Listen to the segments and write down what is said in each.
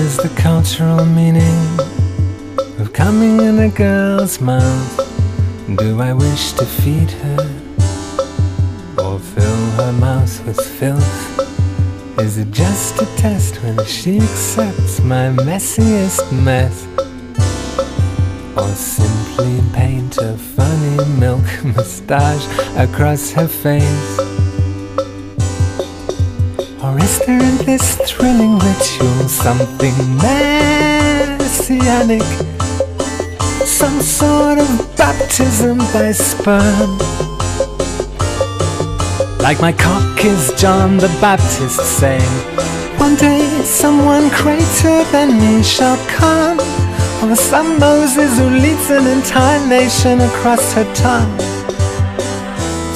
the cultural meaning of coming in a girl's mouth? Do I wish to feed her or fill her mouth with filth? Is it just a test when she accepts my messiest mess? Or simply paint a funny milk moustache across her face? Or is there in this thrilling ritual something messianic? Some sort of baptism by sperm? Like my cock is John the Baptist saying, One day someone greater than me shall come. Or some Moses who leads an entire nation across her tongue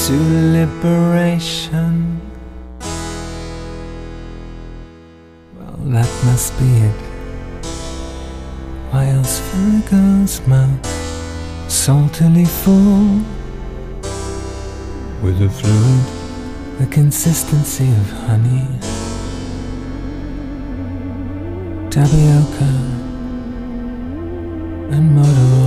to liberation. That must be it. Why else for a girl's mouth, saltily full, with a fluid the consistency of honey, tapioca, and motor